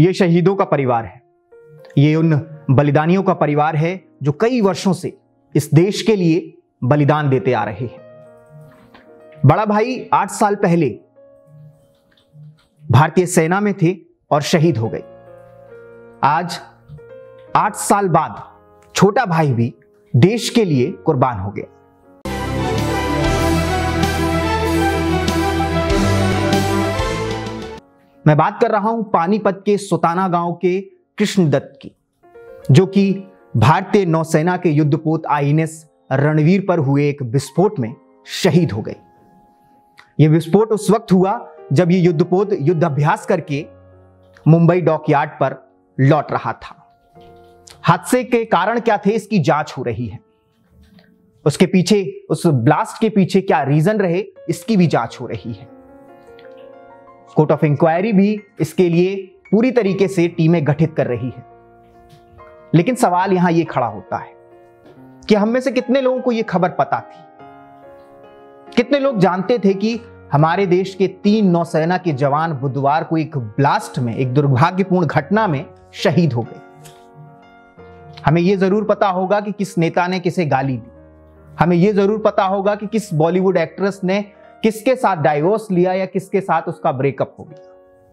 ये शहीदों का परिवार है। ये उन बलिदानियों का परिवार है जो कई वर्षों से इस देश के लिए बलिदान देते आ रहे हैं। बड़ा भाई आठ साल पहले भारतीय सेना में थे और शहीद हो गए। आज आठ साल बाद छोटा भाई भी देश के लिए कुर्बान हो गया। मैं बात कर रहा हूँ पानीपत के सुताना गाँव के कृष्णदत्त की, जो कि भारतीय नौसेना के युद्धपोत आईएनएस रणवीर पर हुए एक विस्फोट में शहीद हो गए। यह विस्फोट उस वक्त हुआ जब ये युद्धपोत युद्ध अभ्यास करके मुंबई डॉकयार्ड पर लौट रहा था। हादसे के कारण क्या थे, इसकी जाँच हो रही है। उसके पीछे, उस ब्लास्ट के पीछे क्या रीजन रहे, इसकी भी जाँच हो रही है। कोर्ट ऑफ़ इंक्वायरी भी इसके लिए पूरी तरीके से टीमें गठित कर रही है। लेकिन सवाल यहाँ यह खड़ा होता है कि हम में से कितने लोगों को यह खबर पता थी? कितने लोग जानते थे कि हमारे देश के तीन नौसेना के जवान बुधवार को एक ब्लास्ट में, एक दुर्भाग्यपूर्ण घटना में शहीद हो गए? हमें यह ज़रूर पता होगा कि किस नेता ने किसे गाली दी। हमें यह ज़रूर पता होगा कि किस बॉलीवुड एक्ट्रेस ने किसके साथ डाइवोर्स लिया या किसके साथ उसका ब्रेकअप हो गया?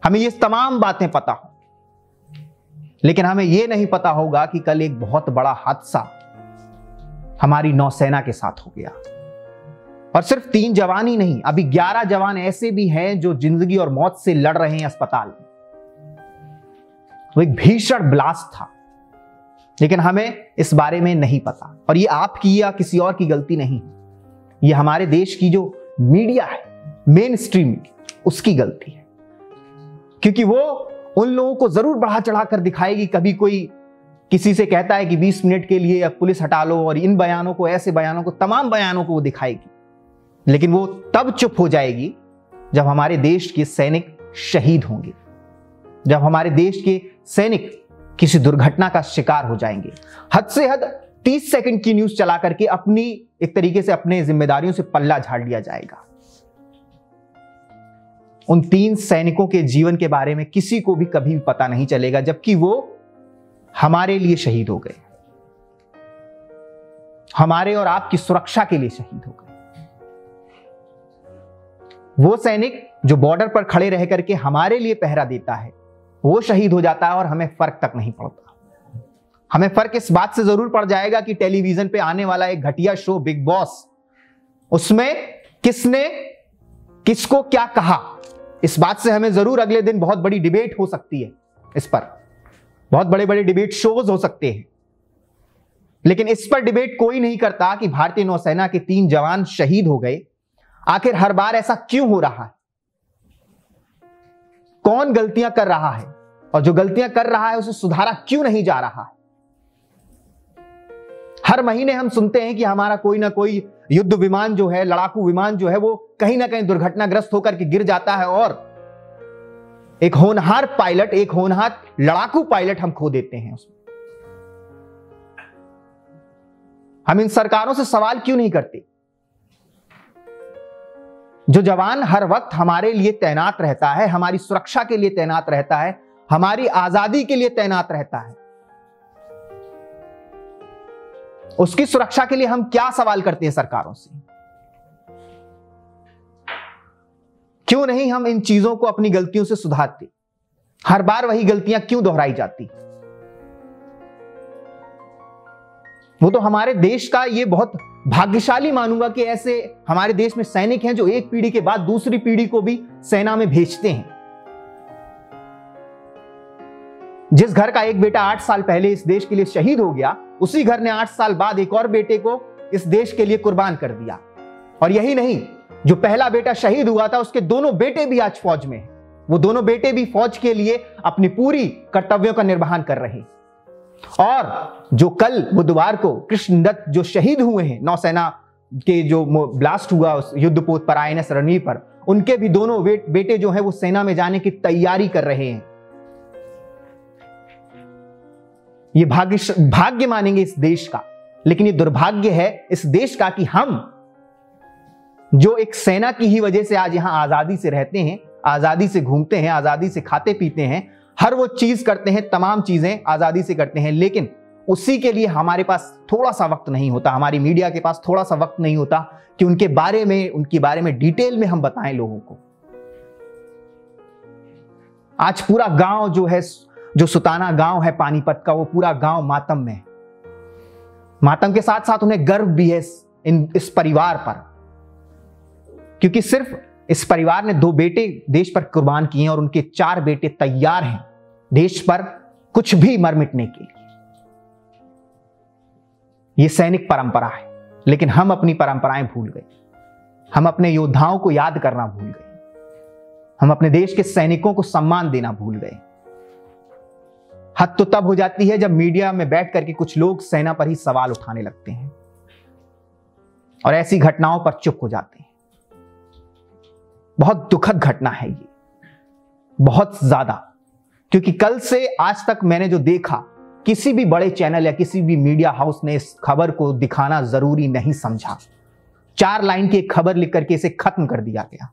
हमें ये तमाम बातें पता हो। लेकिन हमें यह नहीं पता होगा कि कल एक बहुत बड़ा हादसा हमारी नौसेना के साथ हो गया। और सिर्फ़ तीन जवान ही नहीं, अभी ग्यारह जवान ऐसे भी हैं जो ज़िंदगी और मौत से लड़ रहे हैं अस्पताल में। वो एक भीषण ब्लास्ट था। लेकिन हमें इस बारे में नहीं पता। और ये आपकी या किसी और की गलती नहीं। ये हमारे देश की जो मीडिया है मेन स्ट्रीम उसकी गलती है। क्योंकि वो उन लोगों को ज़रूर बढ़ा चढ़ा कर दिखाएगी, कभी कोई किसी से कहता है कि 20 मिनट के लिए पुलिस हटा लो और इन बयानों को, ऐसे बयानों को, तमाम बयानों को वो दिखाएगी। लेकिन वो तब चुप हो जाएगी जब हमारे देश के सैनिक शहीद होंगे, जब हमारे देश के सैनिक किसी दुर्घटना का शिकार हो जाएँगे। हद से हद 30 सेकंड की न्यूज़ चला करके अपनी, एक तरीके से अपने जिम्मेदारियों से पल्ला झाड़ लिया जाएगा। उन तीन सैनिकों के जीवन के बारे में किसी को भी कभी भी पता नहीं चलेगा, जबकि वो हमारे लिए शहीद हो गए। हमारे और आपकी सुरक्षा के लिए शहीद हो गए। वो सैनिक जो बॉर्डर पर खड़े रह करके हमारे लिए पहरा देता है, वो शहीद हो जाता है और हमें फ़र्क तक नहीं पड़ता। हमें फ़र्क इस बात से ज़रूर पड़ जाएगा कि टेलीविज़न पे आने वाला एक घटिया शो बिग बॉस, उसमें किसने, किसको क्या कहा? इस बात से हमें ज़रूर अगले दिन बहुत बड़ी डिबेट हो सकती है इस पर। बहुत बड़े बड़े डिबेट शोज़ हो सकते हैं। लेकिन इस पर डिबेट कोई नहीं करता कि भारतीय नौसेना के तीन जवान शहीद हो गए। आखिर हर बार ऐसा क्यों हो रहा है? कौन गलतियाँ कर रहा है? और जो गलतियाँ कर रहा है, उसे सुधारा क्यों नहीं जा रहा है? हर महीने हम सुनते हैं कि हमारा कोई ना कोई युद्ध विमान जो है, लड़ाकू विमान जो है, वो कहीं ना कहीं दुर्घटनाग्रस्त होकर के गिर जाता है और एक होनहार पायलट, एक होनहार लड़ाकू पायलट हम खो देते हैं उसमें। हम इन सरकारों से सवाल क्यों नहीं करते? जो जवान हर वक्त हमारे लिए तैनात रहता है, हमारी सुरक्षा के लिए तैनात रहता है, हमारी आज़ादी के लिए तैनात रहता है उसकी सुरक्षा के लिए हम क्या सवाल करते हैं सरकारों से? क्यों नहीं हम इन चीज़ों को अपनी गलतियों से सुधारते? हर बार वही गलतियाँ क्यों दोहराई जाती? वो तो हमारे देश का ये बहुत भाग्यशाली मानूँगा कि ऐसे हमारे देश में सैनिक हैं जो एक पीढ़ी के बाद दूसरी पीढ़ी को भी सेना में भेजते हैं। जिस घर का एक बेटा आठ साल पहले इस देश के लिए शहीद हो गया उसी घर ने आठ साल बाद एक और बेटे को इस देश के लिए कुर्बान कर दिया। और यही नहीं, जो पहला बेटा शहीद हुआ था, उसके दोनों बेटे भी आज फौज में हैं। वो दोनों बेटे भी फौज के लिए अपनी पूरी कर्तव्यों का निर्वहन कर रहे और जो कल बुधवार को कृष्ण दत्त जो शहीद हुए हैं, नौसेना के जो ब्लास्ट हुआ उस युद्धपोत पर, आईएनएस रणवीर पर, उनके भी दोनों बेटे जो हैं, वो सेना में जाने की तैयारी कर रहे हैं। ये भाग्य भाग्य मानेंगे इस देश का। लेकिन ये दुर्भाग्य है इस देश का कि हम, जो एक सेना की ही वजह से आज यहाँ आज़ादी से रहते हैं, आज़ादी से घूमते हैं, आज़ादी से खाते पीते हैं, हर वो चीज़ करते हैं, तमाम चीज़ें आज़ादी से करते हैं, लेकिन उसी के लिए हमारे पास थोड़ा सा वक्त नहीं होता, हमारी मीडिया के पास थोड़ा सा वक्त नहीं होता कि उनके बारे में, उनके बारे में डिटेल में हम बताएँ लोगों को। आज पूरा गाँव जो है जो सुताना गाँव है पानीपत का, वो पूरा गाँव मातम में है। मातम के साथ साथ उन्हें गर्व भी है इन, इस परिवार पर। क्योंकि सिर्फ़ इस परिवार ने दो बेटे देश पर कुर्बान किए हैं और उनके चार बेटे तैयार हैं देश पर कुछ भी मर मिटने के लिए। ये सैनिक परंपरा है, लेकिन हम अपनी परंपराएँ भूल गए। हम अपने योद्धाओं को याद करना भूल गए। हम अपने देश के सैनिकों को सम्मान देना भूल गए। हद तो तब हो जाती है जब मीडिया में बैठ करके कुछ लोग सेना पर ही सवाल उठाने लगते हैं और ऐसी घटनाओं पर चुप हो जाते हैं। बहुत दुखद घटना है ये। बहुत ज़्यादा। क्योंकि कल से आज तक मैंने जो देखा, किसी भी बड़े चैनल या किसी भी मीडिया हाउस ने इस खबर को दिखाना ज़रूरी नहीं समझा। चार लाइन की एक खबर लिख करके इसे खत्म कर दिया गया।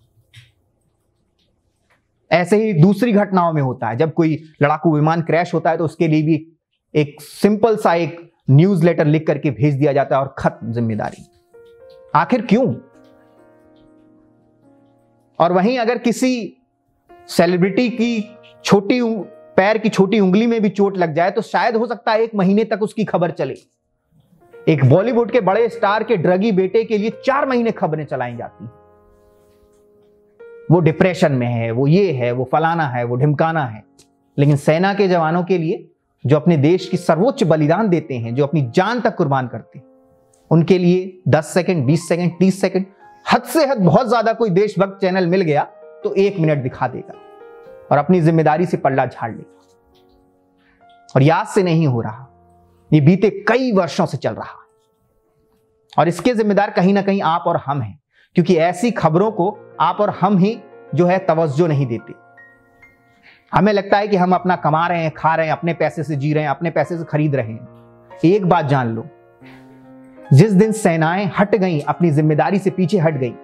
ऐसे ही दूसरी घटनाओं में होता है। जब कोई लड़ाकू विमान क्रैश होता है तो उसके लिए भी एक सिंपल सा एक न्यूज़ लेटर लिख करके भेज दिया जाता है और खत्म, ज़िम्मेदारी। आखिर क्यों? और वहीं अगर किसी सेलिब्रिटी की छोटी पैर की छोटी उंगली में भी चोट लग जाए तो शायद हो सकता है एक महीने तक उसकी खबर चले। एक बॉलीवुड के बड़े स्टार के ड्रगी बेटे के लिए चार महीने खबरें चलाई जाती। वो डिप्रेशन में है, वो ये है, वो फलाना है, वो ढिमकाना है। लेकिन सेना के जवानों के लिए जो अपने देश की सर्वोच्च बलिदान देते हैं, जो अपनी जान तक कुर्बान करते हैं, उनके लिए 10 सेकंड 20 सेकंड 30 सेकंड हद से हद बहुत ज़्यादा कोई देशभक्त चैनल मिल गया तो एक मिनट दिखा देगा और अपनी ज़िम्मेदारी से पल्ला झाड़ लेगा। और याद से नहीं हो रहा, ये बीते कई वर्षों से चल रहा और इसके जिम्मेदार कहीं ना कहीं आप और हम हैं। क्योंकि ऐसी खबरों को आप और हम ही जो है तवज्जो नहीं देते। हमें लगता है कि हम अपना कमा रहे हैं, खा रहे हैं, अपने पैसे से जी रहे हैं, अपने पैसे से खरीद रहे हैं। एक बात जान लो, जिस दिन सेनाएँ हट गई, अपनी ज़िम्मेदारी से पीछे हट गई,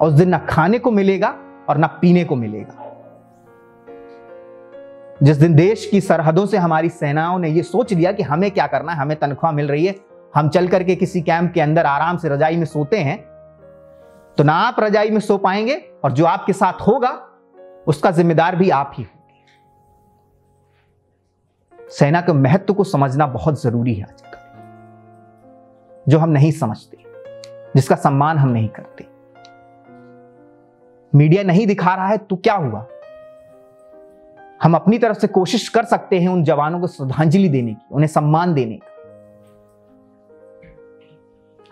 उस दिन ना खाने को मिलेगा और ना पीने को मिलेगा। जिस दिन देश की सरहदों से हमारी सेनाओं ने यह सोच लिया कि हमें क्या करना है, हमें तनख्वाह मिल रही है, हम चल करके किसी कैंप के अंदर आराम से रजाई में सोते हैं तो ना आप रजाई में सो पाएँगे और जो आपके साथ होगा, उसका जिम्मेदार भी आप ही होंगे। सेना के महत्व को समझना बहुत ज़रूरी है आजकल जो हम नहीं समझते, जिसका सम्मान हम नहीं करते। मीडिया नहीं दिखा रहा है तो क्या हुआ? हम अपनी तरफ़ से कोशिश कर सकते हैं उन जवानों को श्रद्धांजलि देने की, उन्हें सम्मान देने की।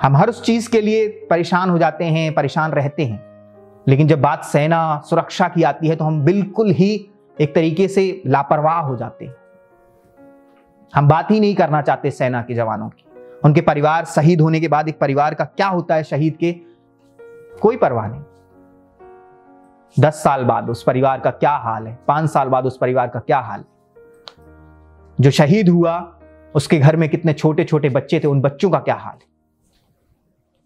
हम हर उस चीज़ के लिए परेशान हो जाते हैं, परेशान रहते हैं। लेकिन जब बात सेना, सुरक्षा की आती है तो हम बिल्कुल ही एक तरीके से लापरवाह हो जाते हैं। हम बात ही नहीं करना चाहते सेना के जवानों की। उनके परिवार शहीद होने के बाद एक परिवार का क्या होता है शहीद के? कोई परवाह नहीं। दस साल बाद उस परिवार का क्या हाल है? पाँच साल बाद उस परिवार का क्या हाल है? जो शहीद हुआ, उसके घर में कितने छोटे छोटे बच्चे थे, उन बच्चों का क्या हाल है?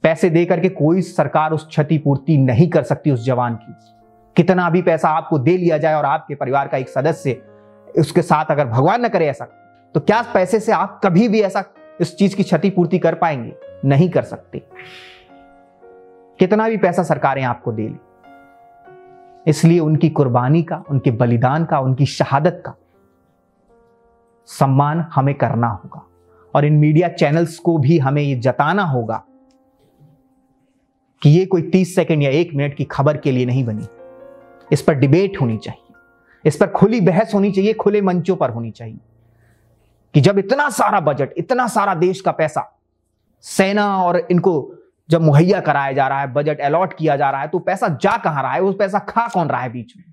पैसे दे करके कोई सरकार उस क्षतिपूर्ति नहीं कर सकती उस जवान की। कितना भी पैसा आपको दे लिया जाए और आपके परिवार का एक सदस्य उसके साथ अगर भगवान न करे ऐसा तो क्या पैसे से आप कभी भी ऐसा इस चीज़ की क्षतिपूर्ति कर पाएँगे? नहीं कर सकते। कितना भी पैसा सरकारें आपको दे ली, इसलिए उनकी कुर्बानी का, उनके बलिदान का, उनकी शहादत का सम्मान हमें करना होगा। और इन मीडिया चैनल्स को भी हमें ये जताना होगा कि ये कोई तीस सेकेंड या एक मिनट की खबर के लिए नहीं बनी। इस पर डिबेट होनी चाहिए। इस पर खुली बहस होनी चाहिए, खुले मंचों पर होनी चाहिए। कि जब इतना सारा बजट, इतना सारा देश का पैसा, सेना और इनको जब मुहैया कराया जा रहा है, बजट अलॉट किया जा रहा है तो पैसा जा कहाँ रहा है? वो पैसा खा कौन रहा है बीच में?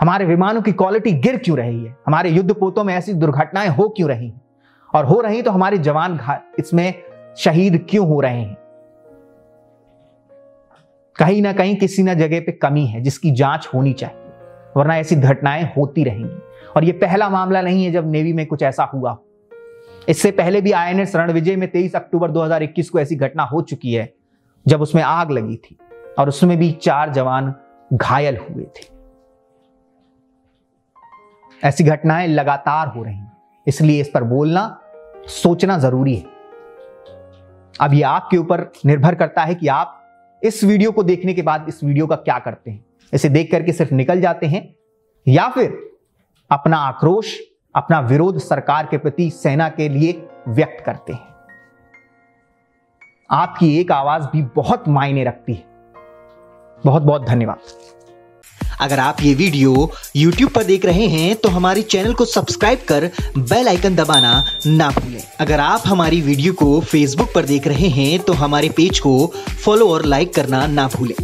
हमारे विमानों की क्वालिटी गिर क्यों रही है? हमारे युद्ध पोतों में ऐसी दुर्घटनाएँ हो क्यों रही हैं? और हो रही तो हमारे जवान इसमें शहीद क्यों हो रहे हैं? कहीं ना कहीं किसी ना जगह पे कमी है जिसकी जाँच होनी चाहिए, वरना ऐसी घटनाएँ होती रहेंगी। और ये पहला मामला नहीं है जब नेवी में कुछ ऐसा हुआ इससे पहले भी आईएनएस रणविजय में 23 अक्टूबर 2021 को ऐसी घटना हो चुकी है, जब उसमें आग लगी थी और उसमें भी चार जवान घायल हुए थे। ऐसी घटनाएँ लगातार हो रही हैं, इसलिए इस पर बोलना, सोचना ज़रूरी है। अब ये आपके ऊपर निर्भर करता है कि आप इस वीडियो को देखने के बाद इस वीडियो का क्या करते हैं? इसे देख करके सिर्फ़ निकल जाते हैं, या फिर अपना आक्रोश, अपना विरोध सरकार के प्रति सेना के लिए व्यक्त करते हैं। आपकी एक आवाज़ भी बहुत मायने रखती है। बहुत बहुत धन्यवाद। अगर आप ये वीडियो YouTube पर देख रहे हैं तो हमारे चैनल को सब्सक्राइब कर बेल आइकन दबाना ना भूलें। अगर आप हमारी वीडियो को Facebook पर देख रहे हैं तो हमारे पेज को फॉलो और लाइक करना ना भूलें।